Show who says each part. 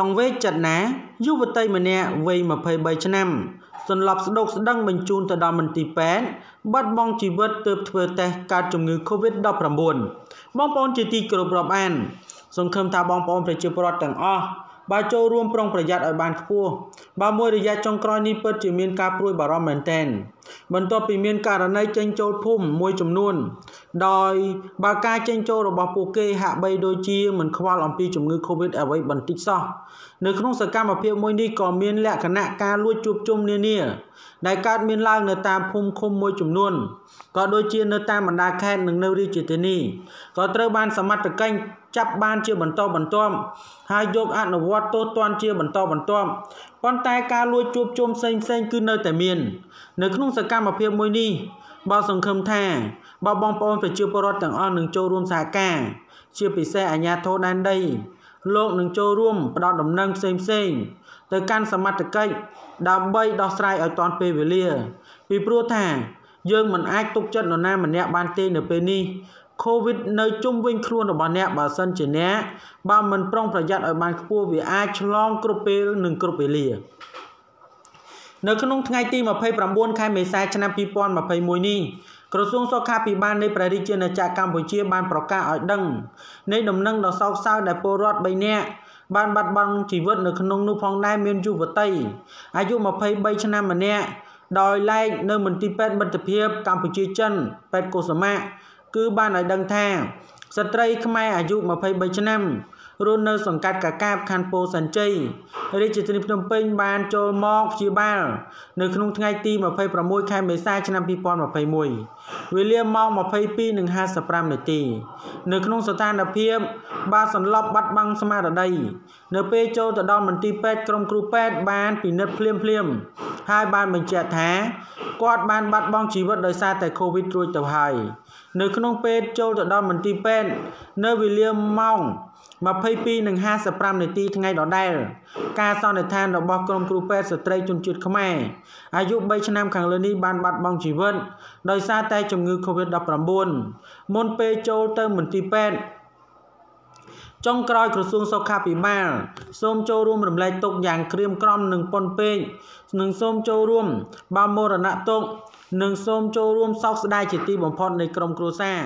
Speaker 1: សង្វេគចិត្តណាយុវតីម្នាក់វ័យ23ឆ្នាំសន្លប់ស្ដុកស្ដឹងបញ្ជូនទៅដល់មន្ទីរពេទ្យបាត់បង់ជីវិតទើបធ្វើតេស្តកើតជំងឺ Covid-19 បងប្អូនជាទីគោរពរាប់អាន សង្ឃឹមថាបងប្អូនប្រជាពលរដ្ឋទាំងអស់ បើចូលរួមប្រុងប្រយ័ត្នឲ្យបានខ្ពស់បើមួយរយៈចុងក្រោយនេះពិតជាមានការព្រួយបារម្ភមែនទែនបន្ទាប់ពីមានករណីចេញចូលភូមិមួយចំនួន ដោយបើការចេញចូលរបស់ពួកគេហាក់បីដូចជាមិនខ្វល់អំពីជំងឺ Covid អ្វីបន្តិចសោះ នៅក្នុងសកម្មភាពមួយនេះក៏មានលក្ខណៈការលួចជួបជុំនានាដែលកើតមានឡើងនៅតាមភូមិឃុំមួយចំនួនក៏ដូចជានៅតាមបណ្ដាខេត្តនិងនៅរាជធានីក៏ត្រូវបានសមត្ថកិច្ចចាប់បានជាបន្តបន្ទាប់ហើយយកអនុវត្តទោសទណ្ឌជាបន្តបន្ទាប់ប៉ុន្តែការលួចជួបជុំផ្សេងផ្សេងគឺនៅតែមាន នៅក្នុងសកម្មភាពមួយនេះបើសង្ឃឹមថាបើបងប្អូនប្រជាពលរដ្ឋទាំងអស់នឹងចូលរួមសហការជាពិសេសអាជ្ញាធរដែនដី លោកនឹងចូលរួមផ្ដល់ដំណឹងផ្សេងផ្សេងទៅកាន់សមត្ថកិច្ចដើម្បីដោះស្រាយឲ្យទាន់ពេលវេលា ពីព្រោះថាយើងមិនអាចទុកចិត្តនរណាម្នាក់បានទេនៅពេលនេះ COVID នៅជុំវិញខ្លួនរបស់អ្នកបើសិនជាអ្នកបើមិនប្រុងប្រយ័ត្នឲ្យបានខ្ពស់វាអាចឆ្លងគ្រប់ពេលនិងគ្រប់វេលានៅក្នុងថ្ងៃទី29ខែមេសាឆ្នាំ2021នេះ ក្រសួងសុខាភិបាលនៃព្រះរាជាណាចក្រកម្ពុជាបានប្រកាសឲ្យដឹងនៃដំណឹងដ៏សោកសៅដែលពលរដ្ឋ3នាក់បានបាត់បង់ជីវិតនៅក្នុងនោះផងដែរមានយុវតីអាយុ23ឆ្នាំម្នាក់ដោយឡែកនៅមន្ទីរពេទ្យមិត្តភាពកម្ពុជាចិនពេទ្យកុសុមៈគឺបានឲ្យដឹងថាស្ត្រីខ្មែរអាយុ23ឆ្នាំ រស់នៅសង្កាត់កាកាបខណ្ឌពោធិ៍សែនជ័យរាជធានីភ្នំពេញបានចូលមកព្យាបាលនៅក្នុងថ្ងៃទី26ខែមេសាឆ្នាំ2021វេលាម៉ោង22:55នាទីនៅក្នុងស្ថានភាពបានសន្លប់បាត់បង់ស្មារតីនៅពេលចូលទៅដល់មន្ទីរពេទ្យក្រុមគ្រូពេទ្យបានពិនិត្យភ្លាមភ្លាមហើយបានបញ្ជាក់ថាគាត់បានបាត់បង់ជីវិតដោយសារតែ COVID រួចទៅហើយនៅក្នុងពេលចូលទៅដល់មន្ទីរពេទ្យនៅវេលាម៉ោង22:55 នាទីថ្ងៃដដែលការសន្និដ្ឋានរបស់ក្រុមគ្រូពេទ្យស្ត្រីជនជាតិខ្មែរអាយុ3ឆ្នាំខាងលើនេះបានបាត់បង់ជីវិតដោយសារតែជំងឺ Covid-19 មុនពេលចូលទៅមន្ទីរពេទ្យចុងក្រោយក្រសួងសុខាភិបាលសូមចូលរួមរំលែកទុកយ៉ាងក្រៀមក្រំនិងប៉ុនពេកនិងសូមចូលរួមបើមរណទុកនិងសូមចូលរួមសោកស្ដាយជាទីបំផុតនៃក្រុមគ្រួសារ